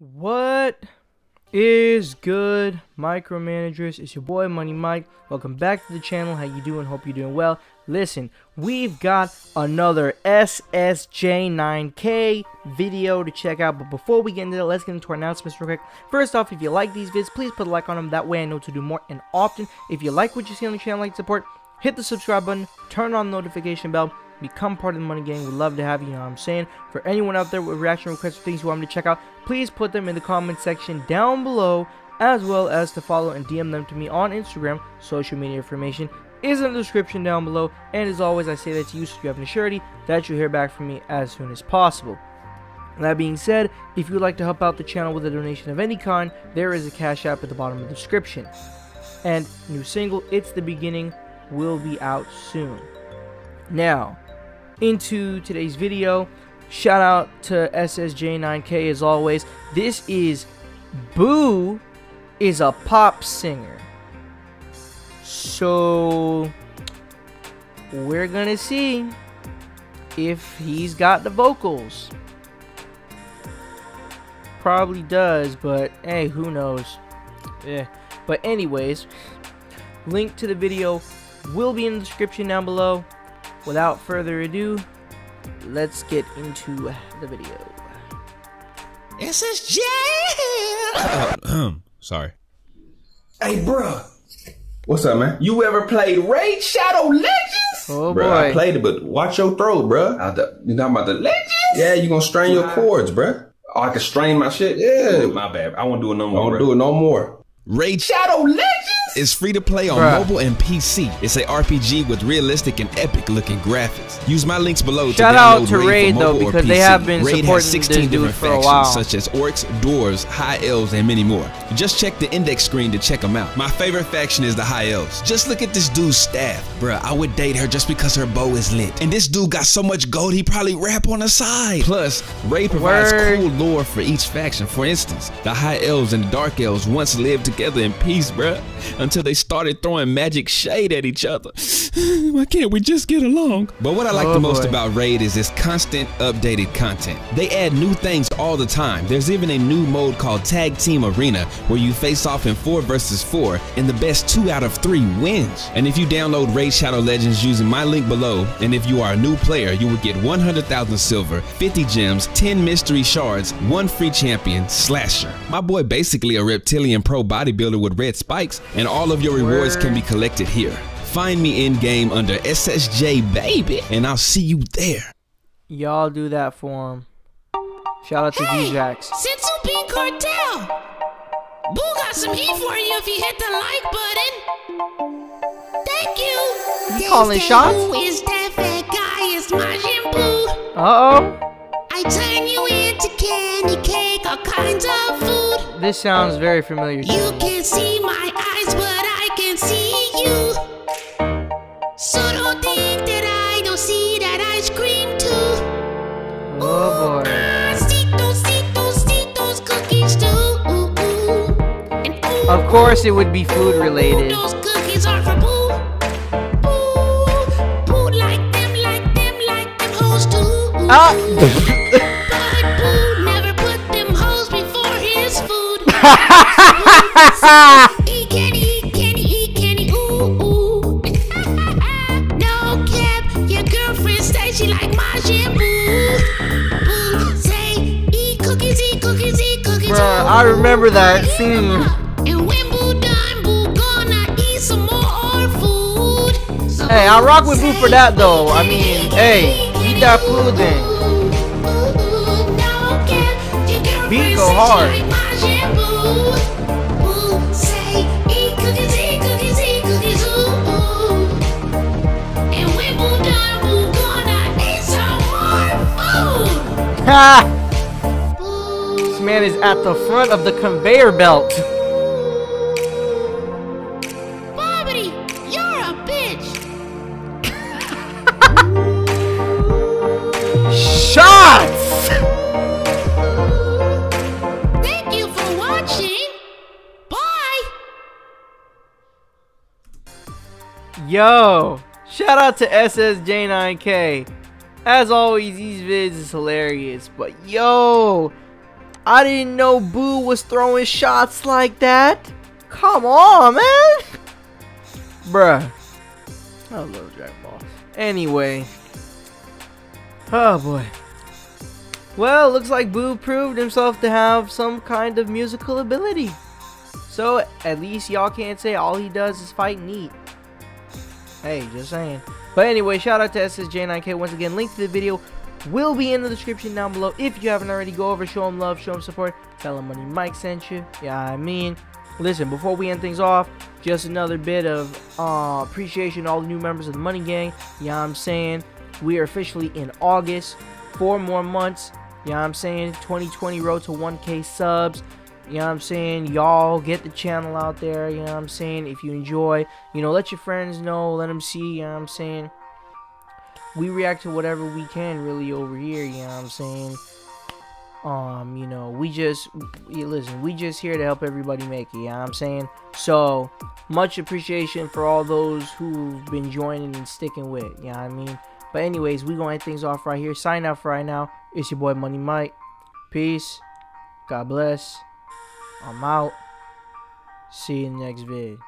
What is good, micromanagers? It's your boy Money Mic. Welcome back to the channel. How you doing? Hope you're doing well. Listen, we've got another SSJ9K video to check out. But before we get into that, let's get into our announcements real quick. First off, if you like these vids, please put a like on them. That way I know to do more and often. If you like what you see on the channel, like support, hit the subscribe button, turn on notification bell, become part of the money gang. We'd love to have you, you know what I'm saying? For anyone out there with reaction requests or things you want me to check out, please put them in the comment section down below, as well as to follow and DM them to me on Instagram. Social media information is in the description down below. And as always, I say that to you so you have an assurity that you'll hear back from me as soon as possible. That being said, if you would like to help out the channel with a donation of any kind, there is a cash app at the bottom of the description. And new single, It's the Beginning, will be out soon. Now, into today's video. Shout out to SSJ9K as always. This is Buu is a pop singer. So we're gonna see if he's got the vocals. Probably does, but hey, who knows? Yeah. But anyways, link to the video will be in the description down below without further ado, let's get into the video. This is SSJ! Sorry. Hey, bruh. What's up, man? You ever played Raid Shadow Legends? Oh Bruh, I played it, but watch your throat, bruh. Uh, you talking about the Legends? Yeah, you gonna strain your cords, bruh. Oh, I can strain my shit? Yeah. Oh, my bad. I won't do it no more. Don't bruh. do it no more. Raid Shadow Legends? Is free to play on Bruh. mobile and PC. It's a RPG with realistic and epic looking graphics. Use my links below Shout to out download to Raid, Raid, for though, or because they have been Raid supporting has 16 this dude different for a factions while. such as orcs, dwarves, high elves, and many more. Just check the index screen to check them out. My favorite faction is the high elves. Just look at this dude's staff. Bruh, I would date her just because her bow is lit. And this dude got so much gold he probably rap on the side. Plus, Raid provides Word. cool lore for each faction. For instance, the High Elves and the Dark Elves once lived together in peace, bruh, until they started throwing magic shade at each other. Why can't we just get along? But what I like Oh, the most boy. about Raid is its constant updated content. They add new things all the time. There's even a new mode called Tag Team Arena where you face off in 4 versus 4 and the best 2 out of 3 wins. And if you download Raid Shadow Legends using my link below, and if you are a new player, you will get 100,000 silver, 50 gems, 10 mystery shards, 1 free champion, Slasher. My boy basically a reptilian pro bodybuilder with red spikes, and all of your rewards can be collected here. Find me in game under SSJ baby, and I'll see you there. Y'all do that for him. Shout out to D-Jax. Since you being cartel, Buu got some heat for you if you hit the like button. Thank you. You calling shots? Who is that fat guy? It's my shampoo. Uh-oh. I turn you into candy cake, all kinds of food. This sounds very familiar. to You me. can see my eyes, but I can see you. So don't think that I don't see that ice cream too. Oh boy. See those, see those, see those cookies too. Ooh, ooh. And ooh, Of course it would be food related. Those cookies are for Buu. Buu, Buu like them, I remember that scene. Hey, I rock with Buu for that, though. I mean, hey, eat that food then. Beat go hard. Ha! Man is at the front of the conveyor belt. Babidi, you're a bitch. Shots! Thank you for watching. Bye. Yo, shout out to SSJ9K. As always, these vids is hilarious. But yo, I didn't know Buu was throwing shots like that. Come on, man. Bruh. I love Dragon Ball. Anyway. Oh boy. Well, looks like Buu proved himself to have some kind of musical ability. So, at least y'all can't say all he does is fight and eat. Hey, just saying. But anyway, shout out to SSJ9K once again. Link to the video will be in the description down below. If you haven't already, go over, show them love, show them support. Tell them Money Mic sent you. Yeah, I mean. Listen, before we end things off, just another bit of uh, appreciation to all the new members of the Money Gang. Yeah, I'm saying we are officially in August. Four more months. Yeah, I'm saying 2020 road to 1K subs. You know what I'm saying? Y'all get the channel out there. You know what I'm saying? If you enjoy, you know, let your friends know. Let them see. You know what I'm saying? We react to whatever we can really over here. You know what I'm saying? Um, you know, we just, listen, we just here to help everybody make it. You know what I'm saying? So, much appreciation for all those who've been joining and sticking with. You know what I mean? But anyways, we gonna end things off right here. Sign out for right now. It's your boy Money Mic. Peace. God bless. I'm out. See you next vid.